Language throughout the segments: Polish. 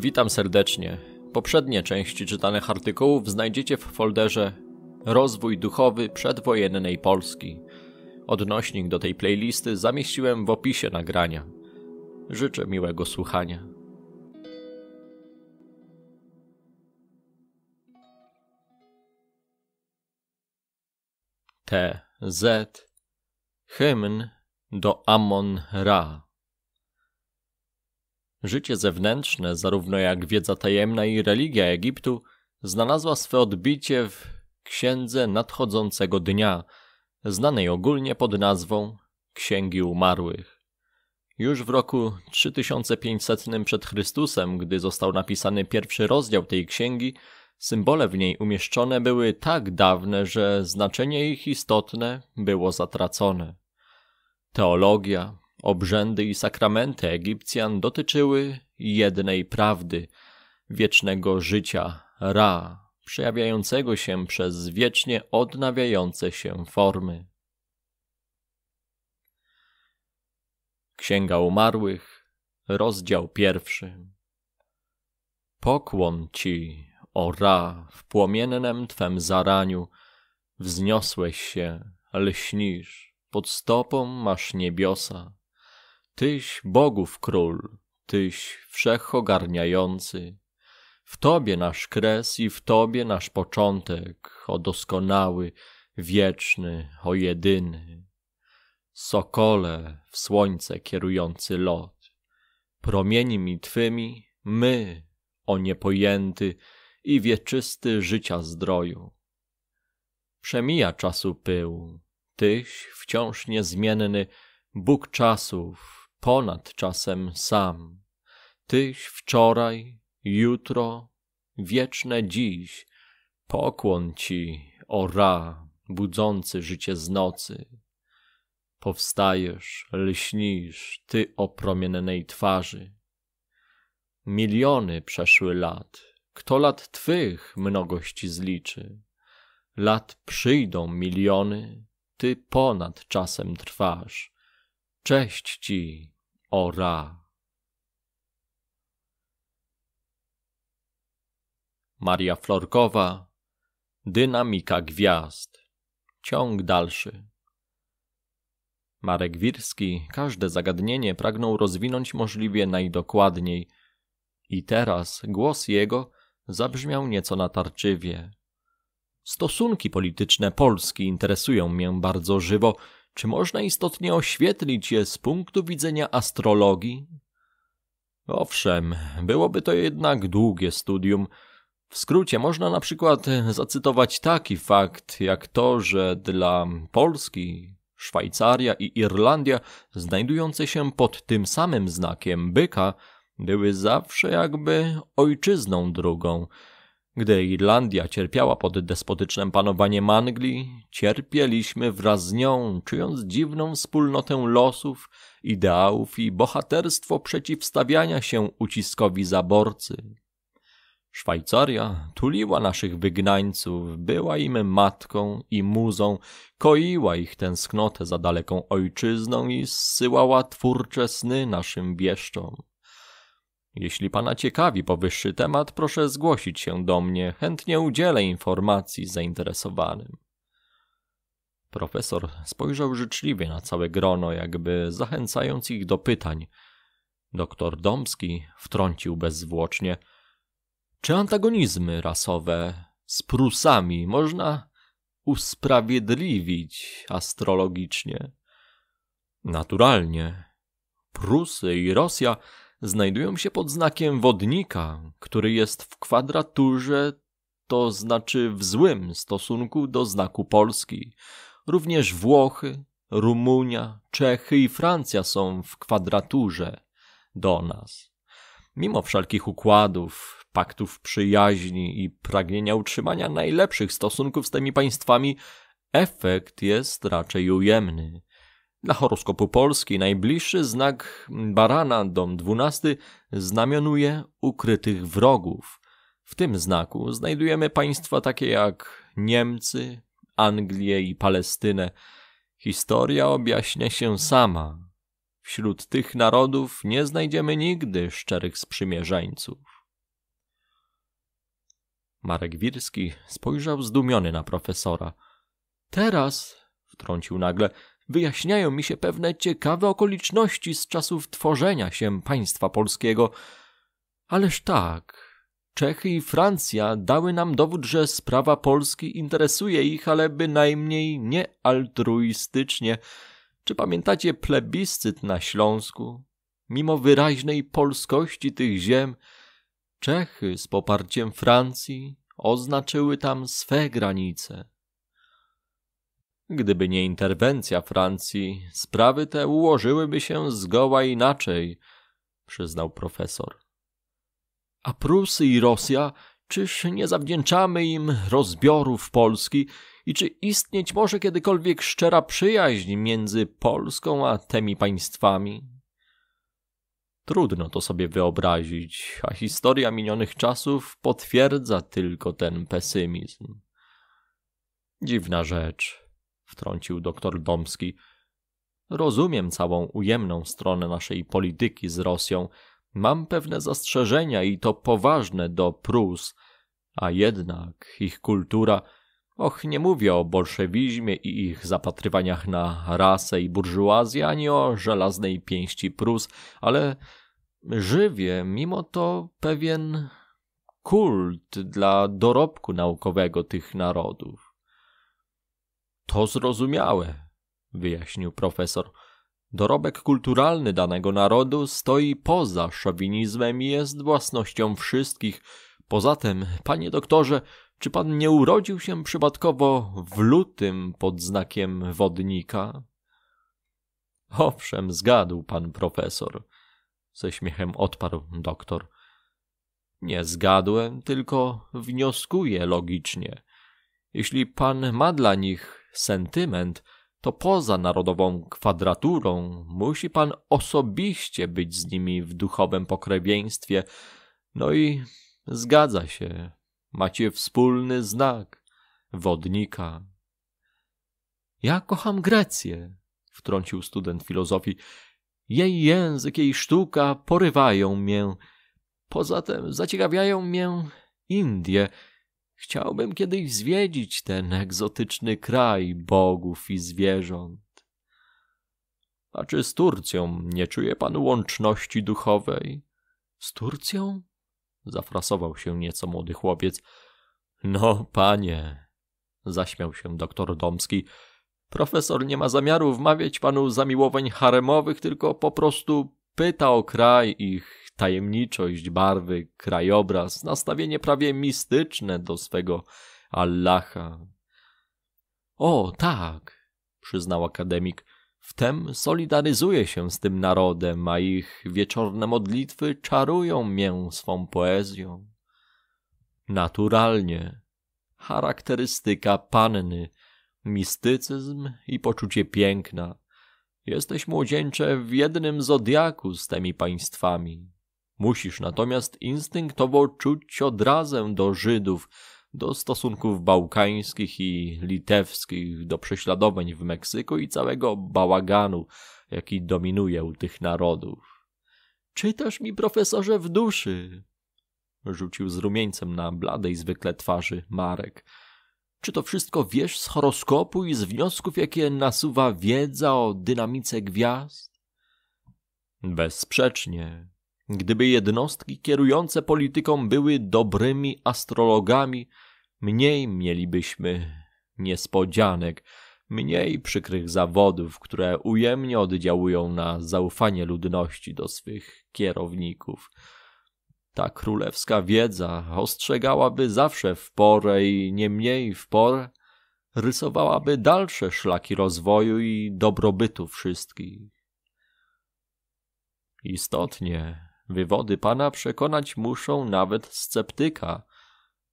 Witam serdecznie. Poprzednie części czytanych artykułów znajdziecie w folderze Rozwój duchowy przedwojennej Polski. Odnośnik do tej playlisty zamieściłem w opisie nagrania. Życzę miłego słuchania. T. Z. Hymn do Amon-Ra. Życie zewnętrzne, zarówno jak wiedza tajemna i religia Egiptu, znalazła swe odbicie w Księdze Nadchodzącego Dnia, znanej ogólnie pod nazwą Księgi Umarłych. Już w roku 3500 przed Chrystusem, gdy został napisany pierwszy rozdział tej księgi, symbole w niej umieszczone były tak dawne, że znaczenie ich istotne było zatracone. Teologia, obrzędy i sakramenty Egipcjan dotyczyły jednej prawdy wiecznego życia Ra, przejawiającego się przez wiecznie odnawiające się formy. Księga Umarłych, rozdział pierwszy. Pokłon ci, o Ra, w płomiennem twem zaraniu, wzniosłeś się, lśnisz, pod stopą masz niebiosa. Tyś bogów król, tyś wszechogarniający. W Tobie nasz kres i w Tobie nasz początek, o doskonały, wieczny, o jedyny. Sokole w słońce kierujący lot, promienimi Twymi my, o niepojęty i wieczysty życia zdroju. Przemija czasu pył, Tyś wciąż niezmienny, Bóg czasów, ponad czasem sam. Tyś wczoraj, jutro, wieczne dziś, pokłon ci, o Ra, budzący życie z nocy. Powstajesz, lśnisz, ty o promiennej twarzy. Miliony przeszły lat, kto lat twych mnogości zliczy? Lat przyjdą miliony, ty ponad czasem trwasz. Cześć ci, Ora. Maria Florkowa, Dynamika Gwiazd, ciąg dalszy. Marek Wirski każde zagadnienie pragnął rozwinąć możliwie najdokładniej i teraz głos jego zabrzmiał nieco natarczywie. Stosunki polityczne Polski interesują mnie bardzo żywo czy można istotnie oświetlić je z punktu widzenia astrologii? Owszem, byłoby to jednak długie studium. W skrócie można na przykład zacytować taki fakt, jak to, że dla Polski, Szwajcaria i Irlandia, znajdujące się pod tym samym znakiem byka, były zawsze jakby ojczyzną drugą, gdy Irlandia cierpiała pod despotycznym panowaniem Anglii, cierpieliśmy wraz z nią, czując dziwną wspólnotę losów, ideałów i bohaterstwo przeciwstawiania się uciskowi zaborcy. Szwajcaria tuliła naszych wygnańców, była im matką i muzą, koiła ich tęsknotę za daleką ojczyzną i zsyłała twórcze sny naszym bieszczom. Jeśli pana ciekawi powyższy temat, proszę zgłosić się do mnie, chętnie udzielę informacji zainteresowanym. Profesor spojrzał życzliwie na całe grono, jakby zachęcając ich do pytań. Doktor Domski wtrącił bezzwłocznie. Czy antagonizmy rasowe z Prusami można usprawiedliwić astrologicznie? Naturalnie. Prusy i Rosja znajdują się pod znakiem wodnika, który jest w kwadraturze, to znaczy w złym stosunku do znaku Polski. Również Włochy, Rumunia, Czechy i Francja są w kwadraturze do nas. Mimo wszelkich układów, paktów przyjaźni i pragnienia utrzymania najlepszych stosunków z tymi państwami, efekt jest raczej ujemny. Dla horoskopu Polski najbliższy znak barana, dom dwunasty, znamionuje ukrytych wrogów. W tym znaku znajdujemy państwa takie jak Niemcy, Anglię i Palestynę. Historia objaśnia się sama. Wśród tych narodów nie znajdziemy nigdy szczerych sprzymierzeńców. Marek Wirski spojrzał zdumiony na profesora. Teraz, wtrącił nagle, wyjaśniają mi się pewne ciekawe okoliczności z czasów tworzenia się państwa polskiego. Ależ tak, Czechy i Francja dały nam dowód, że sprawa Polski interesuje ich, ale bynajmniej nie altruistycznie. Czy pamiętacie plebiscyt na Śląsku? Mimo wyraźnej polskości tych ziem, Czechy z poparciem Francji oznaczyły tam swe granice. Gdyby nie interwencja Francji, sprawy te ułożyłyby się zgoła inaczej, przyznał profesor. A Prusy i Rosja, czyż nie zawdzięczamy im rozbiorów Polski i czy istnieć może kiedykolwiek szczera przyjaźń między Polską a tymi państwami? Trudno to sobie wyobrazić, a historia minionych czasów potwierdza tylko ten pesymizm. Dziwna rzecz, wtrącił doktor Domski. Rozumiem całą ujemną stronę naszej polityki z Rosją. Mam pewne zastrzeżenia i to poważne do Prus, a jednak ich kultura, och, nie mówię o bolszewizmie i ich zapatrywaniach na rasę i burżuazję, ani o żelaznej pięści Prus, ale żywie mimo to pewien kult dla dorobku naukowego tych narodów. To zrozumiałe, wyjaśnił profesor. Dorobek kulturalny danego narodu stoi poza szowinizmem i jest własnością wszystkich. Poza tym, panie doktorze, czy pan nie urodził się przypadkowo w lutym pod znakiem wodnika? Owszem, zgadł pan profesor, ze śmiechem odparł doktor. Nie zgadłem, tylko wnioskuję logicznie. Jeśli pan ma dla nich sentyment, to poza narodową kwadraturą musi pan osobiście być z nimi w duchowym pokrewieństwie. No i zgadza się, macie wspólny znak wodnika. Ja kocham Grecję, wtrącił student filozofii. Jej język, jej sztuka porywają mię. Poza tym zaciekawiają mię Indie Chciałbym kiedyś zwiedzić ten egzotyczny kraj bogów i zwierząt. A czy z Turcją nie czuje pan łączności duchowej? Z Turcją? Zafrasował się nieco młody chłopiec. No, panie, zaśmiał się doktor Domski. Profesor nie ma zamiaru wmawiać panu zamiłowań haremowych, tylko po prostu pyta o kraj ich tajemniczość, barwy, krajobraz, nastawienie prawie mistyczne do swego Allaha. O, tak, przyznał akademik, wtem solidaryzuję się z tym narodem, a ich wieczorne modlitwy czarują mię swą poezją. Naturalnie, charakterystyka panny, mistycyzm i poczucie piękna. Jesteś młodzieńcze w jednym zodiaku z tymi państwami. Musisz natomiast instynktowo czuć odrazę do Żydów, do stosunków bałkańskich i litewskich, do prześladowań w Meksyku i całego bałaganu, jaki dominuje u tych narodów. Czytasz mi, profesorze, w duszy, rzucił z rumieńcem na bladej zwykle twarzy Marek. Czy to wszystko wiesz z horoskopu i z wniosków, jakie nasuwa wiedza o dynamice gwiazd? Bezsprzecznie, Gdyby jednostki kierujące polityką były dobrymi astrologami, mniej mielibyśmy niespodzianek, mniej przykrych zawodów, które ujemnie oddziałują na zaufanie ludności do swych kierowników. Ta królewska wiedza ostrzegałaby zawsze w porę i nie mniej w porę, rysowałaby dalsze szlaki rozwoju i dobrobytu wszystkich. Istotnie, Wywody pana przekonać muszą nawet sceptyka,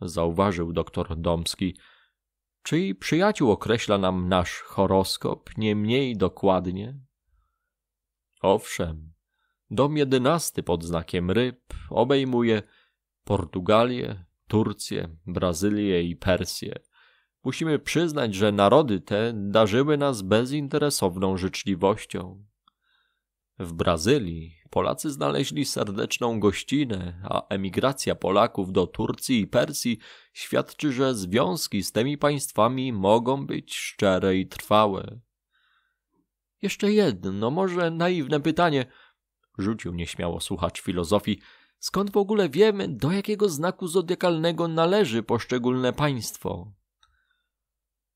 zauważył doktor Domski. Czyj przyjaciół określa nam nasz horoskop nie mniej dokładnie? Owszem, dom jedenasty pod znakiem ryb obejmuje Portugalię, Turcję, Brazylię i Persję. Musimy przyznać, że narody te darzyły nas bezinteresowną życzliwością. W Brazylii Polacy znaleźli serdeczną gościnę, a emigracja Polaków do Turcji i Persji świadczy, że związki z tymi państwami mogą być szczere i trwałe. Jeszcze jedno, może naiwne pytanie, rzucił nieśmiało słuchacz filozofii. Skąd w ogóle wiemy, do jakiego znaku zodiakalnego należy poszczególne państwo?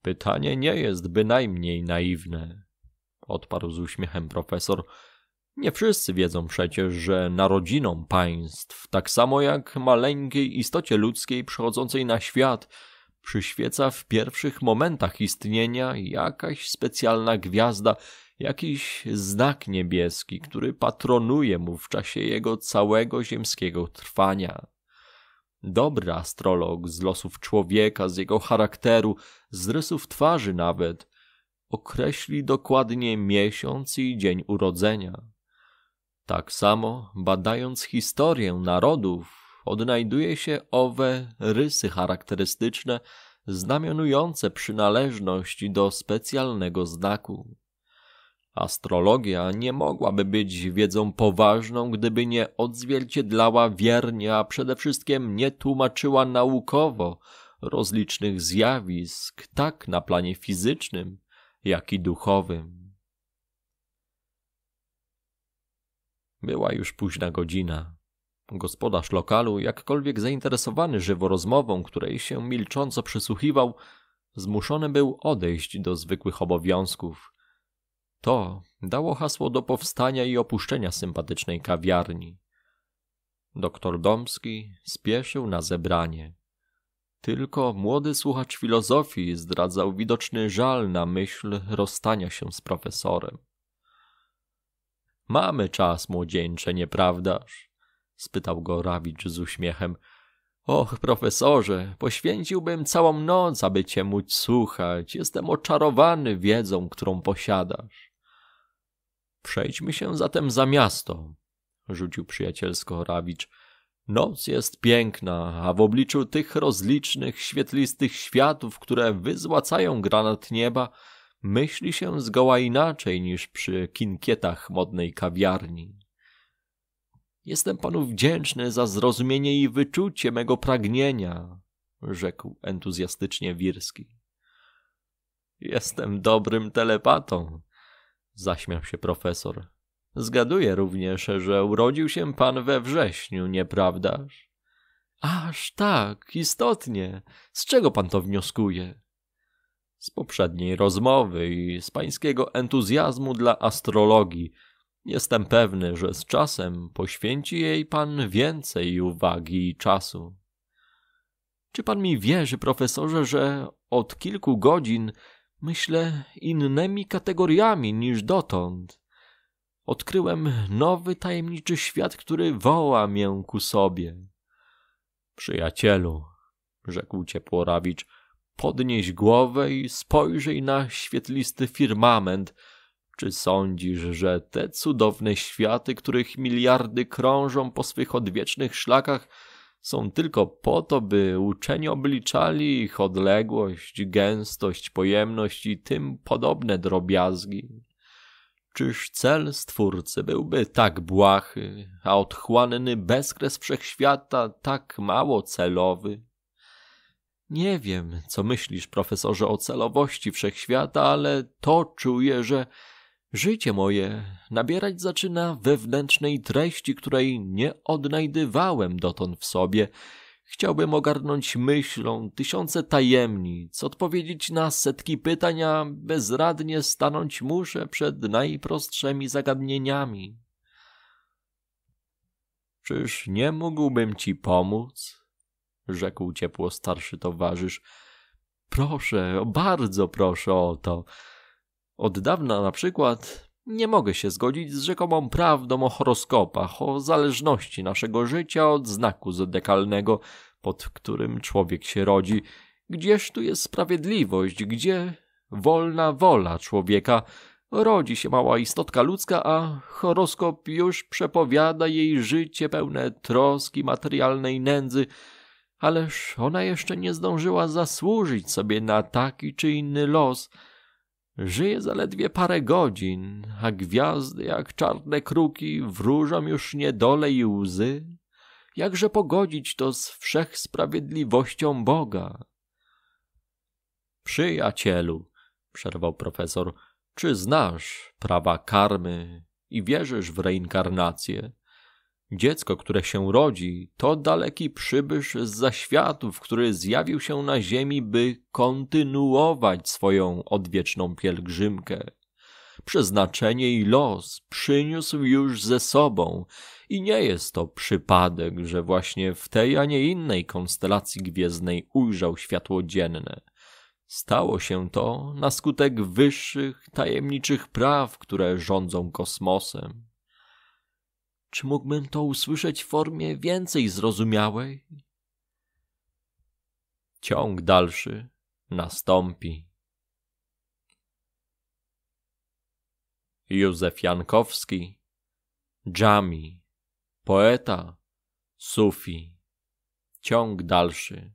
Pytanie nie jest bynajmniej naiwne, odparł z uśmiechem profesor. Nie wszyscy wiedzą przecież, że narodziną państw, tak samo jak maleńkiej istocie ludzkiej przychodzącej na świat, przyświeca w pierwszych momentach istnienia jakaś specjalna gwiazda, jakiś znak niebieski, który patronuje mu w czasie jego całego ziemskiego trwania. Dobry astrolog z losów człowieka, z jego charakteru, z rysów twarzy nawet, określi dokładnie miesiąc i dzień urodzenia. Tak samo, badając historię narodów, odnajduje się owe rysy charakterystyczne, znamionujące przynależność do specjalnego znaku. Astrologia nie mogłaby być wiedzą poważną, gdyby nie odzwierciedlała wiernie, a przede wszystkim nie tłumaczyła naukowo rozlicznych zjawisk, tak na planie fizycznym, jak i duchowym. Była już późna godzina. Gospodarz lokalu, jakkolwiek zainteresowany żywo rozmową, której się milcząco przysłuchiwał, zmuszony był odejść do zwykłych obowiązków – to dało hasło do powstania i opuszczenia sympatycznej kawiarni. Doktor Domski spieszył na zebranie. Tylko młody słuchacz filozofii zdradzał widoczny żal na myśl rozstania się z profesorem. Mamy czas, młodzieńcze, nieprawdaż? spytał go Rawicz z uśmiechem. Och, profesorze, poświęciłbym całą noc, aby cię móc słuchać. Jestem oczarowany wiedzą, którą posiadasz. Przejdźmy się zatem za miasto, rzucił przyjacielsko Rawicz. Noc jest piękna, a w obliczu tych rozlicznych, świetlistych światów, które wyzłacają granat nieba, myśli się zgoła inaczej niż przy kinkietach modnej kawiarni. Jestem panu wdzięczny za zrozumienie i wyczucie mego pragnienia, rzekł entuzjastycznie Wirski. Jestem dobrym telepatą, zaśmiał się profesor. Zgaduję również, że urodził się pan we wrześniu, nieprawdaż? Aż tak, istotnie. Z czego pan to wnioskuje? Z poprzedniej rozmowy i z pańskiego entuzjazmu dla astrologii. Jestem pewny, że z czasem poświęci jej pan więcej uwagi i czasu. Czy pan mi wierzy, profesorze, że od kilku godzin myślę innymi kategoriami niż dotąd. Odkryłem nowy, tajemniczy świat, który woła mię ku sobie. Przyjacielu, rzekł ciepło Rawicz, podnieś głowę i spojrzyj na świetlisty firmament. Czy sądzisz, że te cudowne światy, których miliardy krążą po swych odwiecznych szlakach, są tylko po to, by uczeni obliczali ich odległość, gęstość, pojemność i tym podobne drobiazgi. Czyż cel Stwórcy byłby tak błahy, a otchłanny bezkres wszechświata tak mało celowy? Nie wiem, co myślisz, profesorze, o celowości wszechświata, ale to czuję, że Życie moje nabierać zaczyna wewnętrznej treści, której nie odnajdywałem dotąd w sobie. Chciałbym ogarnąć myślą tysiące tajemnic, odpowiedzieć na setki pytań, a bezradnie stanąć muszę przed najprostszymi zagadnieniami. Czyż nie mógłbym ci pomóc? Rzekł ciepło starszy towarzysz. Proszę, bardzo proszę o to. Od dawna na przykład nie mogę się zgodzić z rzekomą prawdą o horoskopach, o zależności naszego życia od znaku zodekalnego, pod którym człowiek się rodzi. Gdzież tu jest sprawiedliwość, gdzie wolna wola człowieka? Rodzi się mała istotka ludzka, a horoskop już przepowiada jej życie pełne troski, materialnej nędzy, ależ ona jeszcze nie zdążyła zasłużyć sobie na taki czy inny los – Żyje zaledwie parę godzin, a gwiazdy jak czarne kruki wróżą już niedole i łzy. Jakże pogodzić to z wszechsprawiedliwością Boga? Przyjacielu, przerwał profesor, czy znasz prawa karmy i wierzysz w reinkarnację? Dziecko, które się rodzi, to daleki przybysz z zaświatów, który zjawił się na ziemi, by kontynuować swoją odwieczną pielgrzymkę. Przeznaczenie i los przyniósł już ze sobą i nie jest to przypadek, że właśnie w tej, a nie innej konstelacji gwiezdnej ujrzał światło dzienne. Stało się to na skutek wyższych, tajemniczych praw, które rządzą kosmosem. Czy mógłbym to usłyszeć w formie więcej zrozumiałej? Ciąg dalszy nastąpi. Józef Jankowski, Dżami, poeta, sufi. Ciąg dalszy.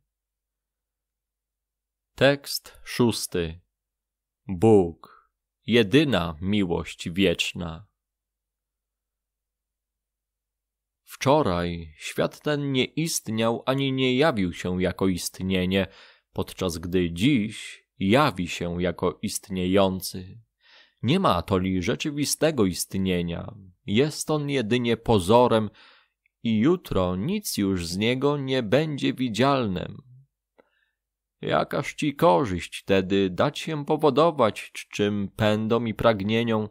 Tekst szósty. Bóg, jedyna miłość wieczna. Wczoraj świat ten nie istniał ani nie jawił się jako istnienie, podczas gdy dziś jawi się jako istniejący. Nie ma toli rzeczywistego istnienia, jest on jedynie pozorem i jutro nic już z niego nie będzie widzialnem. Jakaż ci korzyść tedy dać się powodować czym pędom i pragnieniom,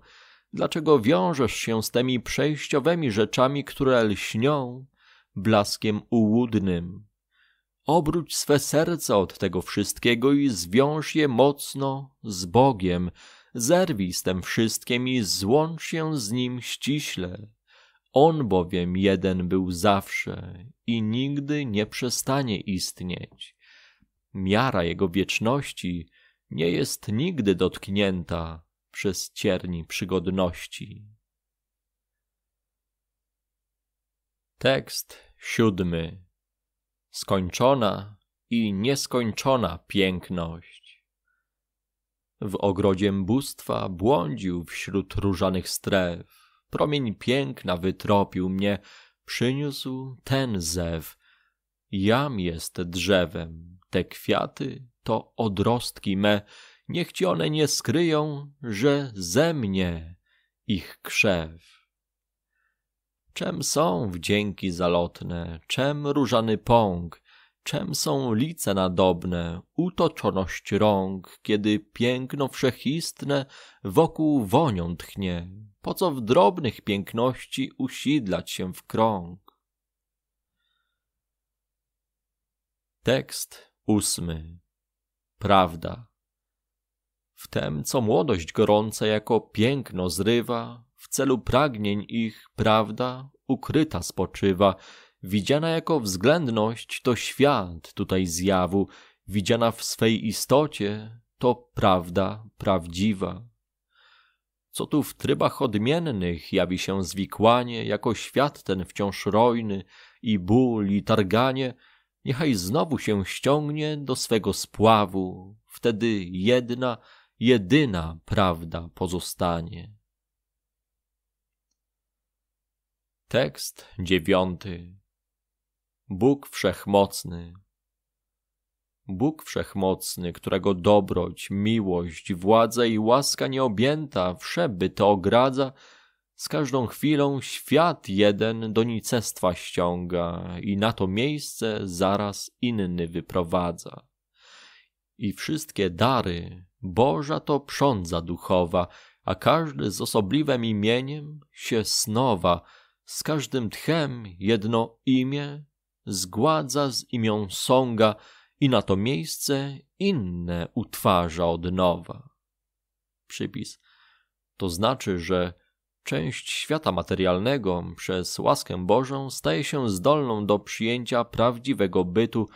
Dlaczego wiążesz się z tymi przejściowymi rzeczami, które lśnią blaskiem ułudnym? Obróć swe serce od tego wszystkiego i zwiąż je mocno z Bogiem. Zerwij z tym wszystkim i złącz się z Nim ściśle. On bowiem jeden był zawsze i nigdy nie przestanie istnieć. Miara Jego wieczności nie jest nigdy dotknięta, przez cierni przygodności. Tekst siódmy. Skończona i nieskończona piękność. W ogrodzie bóstwa błądził wśród różanych stref. Promień piękna wytropił mnie, przyniósł ten zew. Jam jest drzewem, te kwiaty to odrostki me, niech ci one nie skryją, że ze mnie ich krzew. Czem są wdzięki zalotne, czem różany pąk, czem są lice nadobne, utoczoność rąk, kiedy piękno wszechistne wokół wonią tchnie, po co w drobnych piękności usidlać się w krąg. Tekst ósmy. Prawda. Wtem, co młodość gorąca jako piękno zrywa, w celu pragnień ich prawda ukryta spoczywa, widziana jako względność to świat tutaj zjawu, widziana w swej istocie to prawda prawdziwa. Co tu w trybach odmiennych jawi się zwikłanie, jako świat ten wciąż rojny i ból i targanie, niechaj znowu się ściągnie do swego spławu, wtedy jedna, jedyna prawda pozostanie. Tekst dziewiąty. Bóg Wszechmocny. Bóg Wszechmocny, którego dobroć, miłość, władza i łaska nieobjęta wszeby to ogradza, z każdą chwilą świat jeden do nicestwa ściąga i na to miejsce zaraz inny wyprowadza. I wszystkie dary, Boża to prządza duchowa, a każdy z osobliwym imieniem się snowa, z każdym tchem jedno imię zgładza z imią sąga i na to miejsce inne utwarza od nowa. Przypis. To znaczy, że część świata materialnego przez łaskę Bożą staje się zdolną do przyjęcia prawdziwego bytu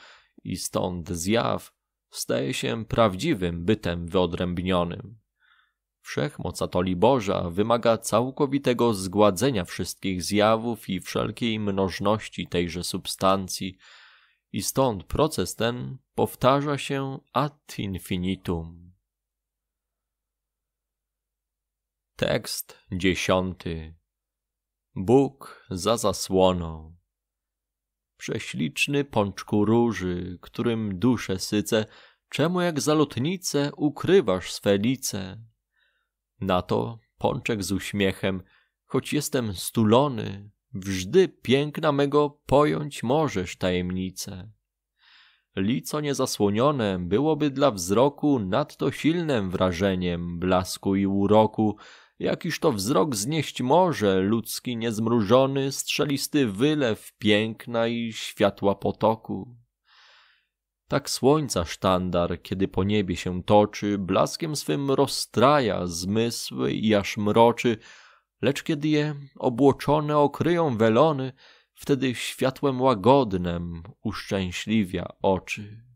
i stąd zjaw staje się prawdziwym bytem wyodrębnionym. Wszechmoc Atoli Boża wymaga całkowitego zgładzenia wszystkich zjawów i wszelkiej mnożności tejże substancji, i stąd proces ten powtarza się ad infinitum. Tekst dziesiąty. Bóg za zasłoną. Prześliczny pączku róży, którym duszę sycę, czemu jak zalotnicę ukrywasz swe lice? Na to pączek z uśmiechem, choć jestem stulony, wżdy piękna mego pojąć możesz tajemnicę. Lico niezasłonione byłoby dla wzroku nadto silnym wrażeniem blasku i uroku, jakiż to wzrok znieść może ludzki niezmrużony, strzelisty wylew piękna i światła potoku. Tak słońca sztandar, kiedy po niebie się toczy, blaskiem swym rozstraja zmysły i aż mroczy, lecz kiedy je obłoczone okryją welony, wtedy światłem łagodnem uszczęśliwia oczy.